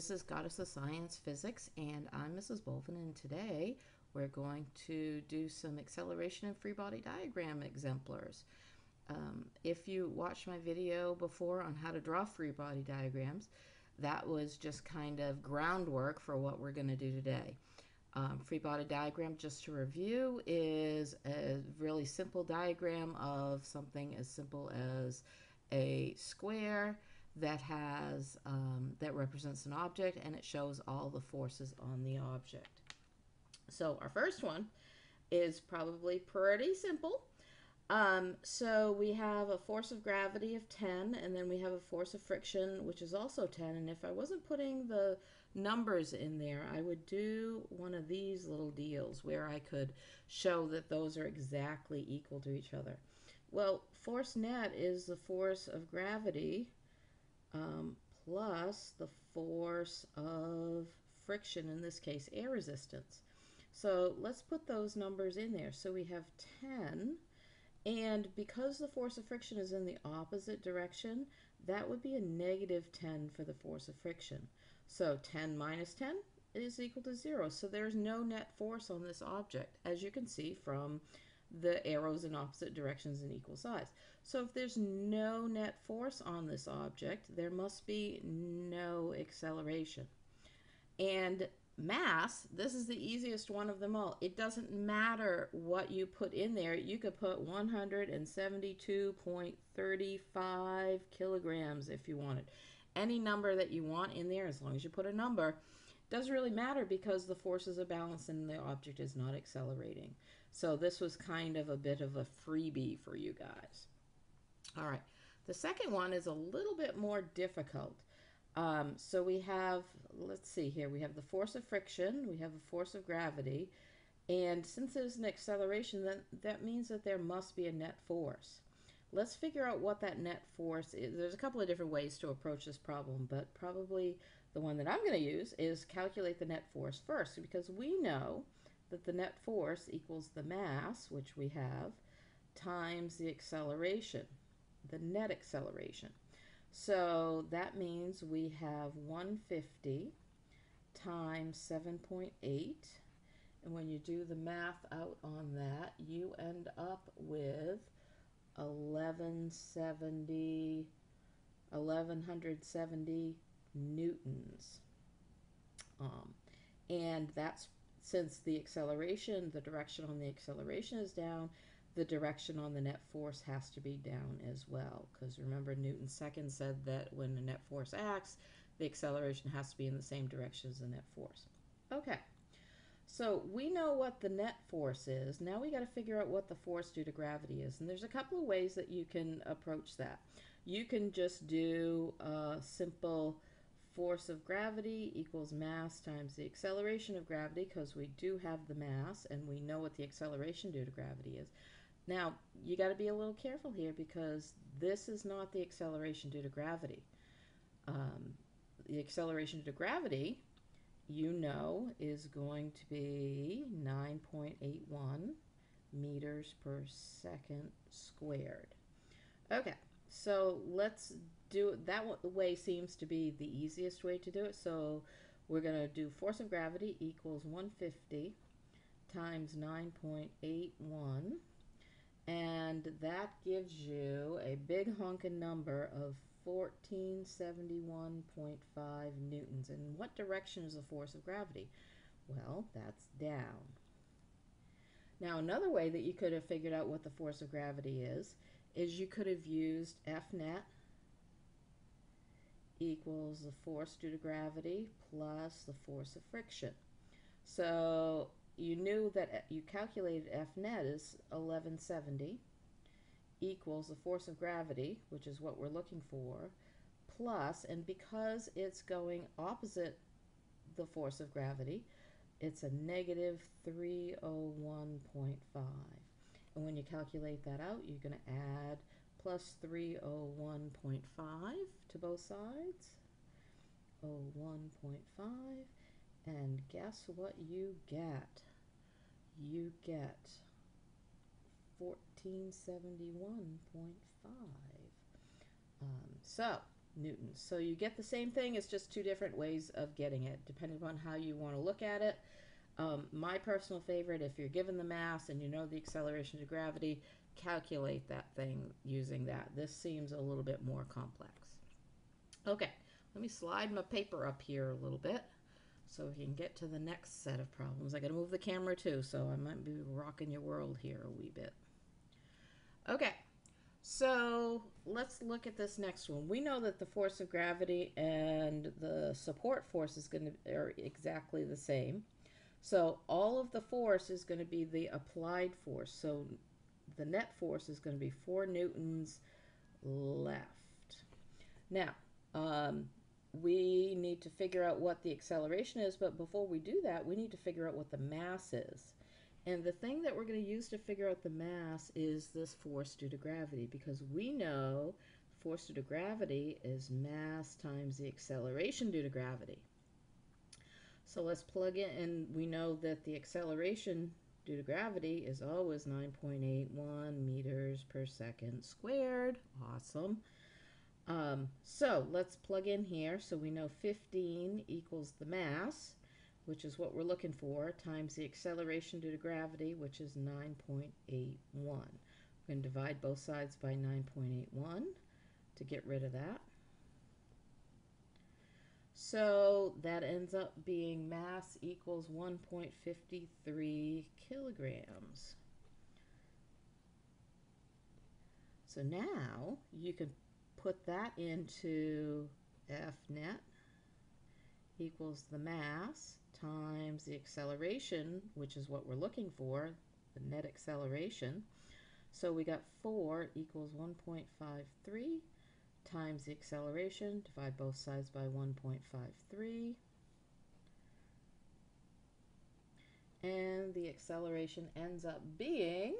This is Goddess of Science Physics, and I'm Mrs. Bolvin, and today we're going to do some acceleration and free body diagram exemplars. Um, if you watched my video before on how to draw free body diagrams, that was just kind of groundwork for what we're going to do today. Um, free body diagram, just to review, is a really simple diagram of something as simple as a square that has um, that represents an object and it shows all the forces on the object. So our first one is probably pretty simple. Um, so we have a force of gravity of 10 and then we have a force of friction which is also 10 and if I wasn't putting the numbers in there I would do one of these little deals where I could show that those are exactly equal to each other. Well force net is the force of gravity um, plus the force of friction, in this case air resistance. So let's put those numbers in there. So we have 10, and because the force of friction is in the opposite direction, that would be a negative 10 for the force of friction. So 10 minus 10 is equal to 0. So there's no net force on this object, as you can see from the arrows in opposite directions and equal size. So if there's no net force on this object, there must be no acceleration. And mass, this is the easiest one of them all. It doesn't matter what you put in there. You could put 172.35 kilograms if you wanted. Any number that you want in there, as long as you put a number, doesn't really matter because the forces are balanced and the object is not accelerating. So this was kind of a bit of a freebie for you guys. All right, the second one is a little bit more difficult. Um, so we have, let's see here, we have the force of friction, we have the force of gravity, and since there's an acceleration, that, that means that there must be a net force. Let's figure out what that net force is. There's a couple of different ways to approach this problem, but probably the one that I'm going to use is calculate the net force first, because we know that the net force equals the mass, which we have, times the acceleration, the net acceleration. So that means we have 150 times 7.8. And when you do the math out on that, you end up with 1170, 1170 newtons. Um, and that's since the acceleration, the direction on the acceleration is down, the direction on the net force has to be down as well. Because remember, Newton's second said that when the net force acts, the acceleration has to be in the same direction as the net force. Okay, so we know what the net force is. Now we got to figure out what the force due to gravity is. And there's a couple of ways that you can approach that. You can just do a simple force of gravity equals mass times the acceleration of gravity because we do have the mass and we know what the acceleration due to gravity is. Now, you got to be a little careful here because this is not the acceleration due to gravity. Um, the acceleration due to gravity, you know, is going to be 9.81 meters per second squared. Okay, so let's do it. That way seems to be the easiest way to do it. So we're going to do force of gravity equals 150 times 9.81 and that gives you a big honking number of 1471.5 newtons. And what direction is the force of gravity? Well, that's down. Now, another way that you could have figured out what the force of gravity is, is you could have used F net equals the force due to gravity plus the force of friction. So you knew that you calculated F net is 1170 equals the force of gravity, which is what we're looking for, plus, and because it's going opposite the force of gravity, it's a negative 301.5. And when you calculate that out, you're going to add plus 301.5 to both sides. 01.5 and guess what you get? You get 1471.5. Um, so newtons. So you get the same thing, it's just two different ways of getting it, depending on how you want to look at it. Um, my personal favorite, if you're given the mass and you know the acceleration to gravity, calculate that thing using that. This seems a little bit more complex. Okay, let me slide my paper up here a little bit so we can get to the next set of problems. I gotta move the camera too, so I might be rocking your world here a wee bit. Okay, so let's look at this next one. We know that the force of gravity and the support force is going to are exactly the same. So all of the force is going to be the applied force. So the net force is going to be 4 newtons left. Now, um, we need to figure out what the acceleration is, but before we do that, we need to figure out what the mass is. And the thing that we're going to use to figure out the mass is this force due to gravity, because we know force due to gravity is mass times the acceleration due to gravity. So let's plug in, and we know that the acceleration due to gravity is always 9.81 meters per second squared. Awesome. Um, so let's plug in here. So we know 15 equals the mass, which is what we're looking for, times the acceleration due to gravity, which is 9.81. We're going to divide both sides by 9.81 to get rid of that. So that ends up being mass equals 1.53 kilograms. So now you can put that into F net equals the mass times the acceleration, which is what we're looking for, the net acceleration. So we got 4 equals 1.53 times the acceleration, divide both sides by 1.53. And the acceleration ends up being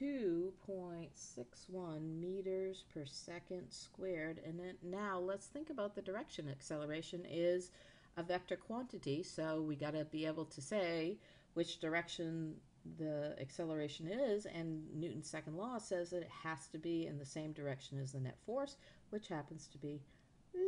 2.61 meters per second squared. And then now let's think about the direction. Acceleration is a vector quantity, so we got to be able to say which direction the acceleration is, and Newton's second law says that it has to be in the same direction as the net force, which happens to be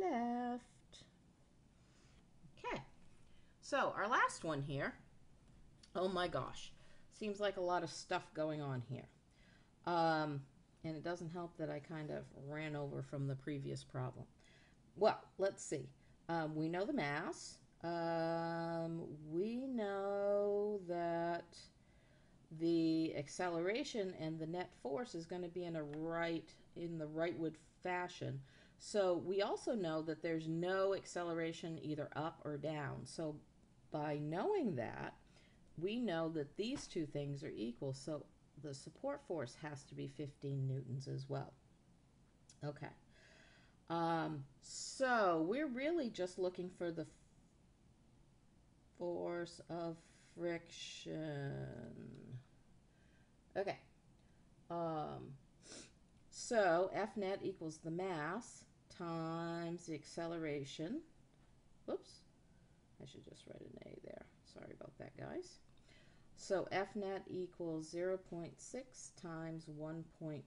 left. Okay, so our last one here, oh my gosh, seems like a lot of stuff going on here. Um, and it doesn't help that I kind of ran over from the previous problem. Well, let's see. Um, we know the mass. Um, we know that the acceleration and the net force is going to be in a right in the rightward fashion. So we also know that there's no acceleration either up or down. So by knowing that, we know that these two things are equal. So the support force has to be 15 newtons as well. Okay. Um, so we're really just looking for the force of friction. Okay. Um, so F net equals the mass times the acceleration. Whoops. I should just write an A there. Sorry about that, guys. So F net equals 0.6 times 1.2.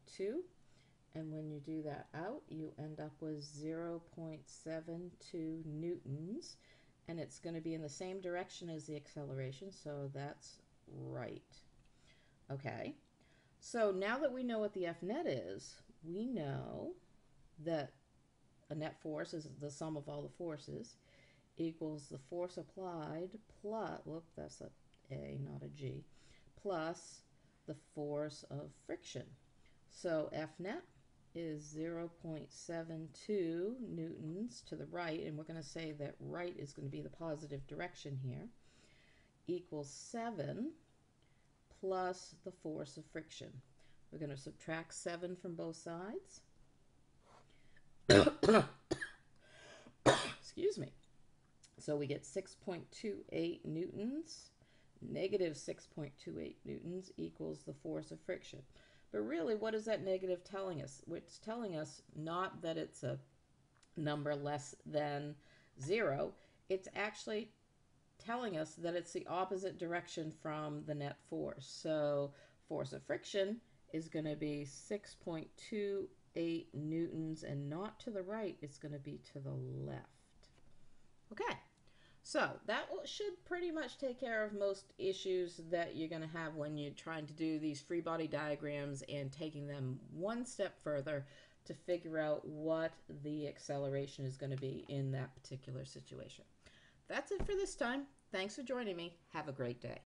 And when you do that out, you end up with 0.72 newtons. And it's going to be in the same direction as the acceleration, so that's right. Okay, so now that we know what the F net is, we know that a net force is the sum of all the forces equals the force applied plus, whoop, that's a A, not a G, plus the force of friction. So F net is 0.72 newtons to the right, and we're going to say that right is going to be the positive direction here, equals 7 plus the force of friction. We're going to subtract 7 from both sides. Excuse me. So we get 6.28 newtons. Negative 6.28 newtons equals the force of friction. But really, what is that negative telling us? It's telling us not that it's a number less than zero. It's actually telling us that it's the opposite direction from the net force. So force of friction is going to be 6.28 newtons and not to the right, it's going to be to the left. So that should pretty much take care of most issues that you're going to have when you're trying to do these free body diagrams and taking them one step further to figure out what the acceleration is going to be in that particular situation. That's it for this time. Thanks for joining me. Have a great day.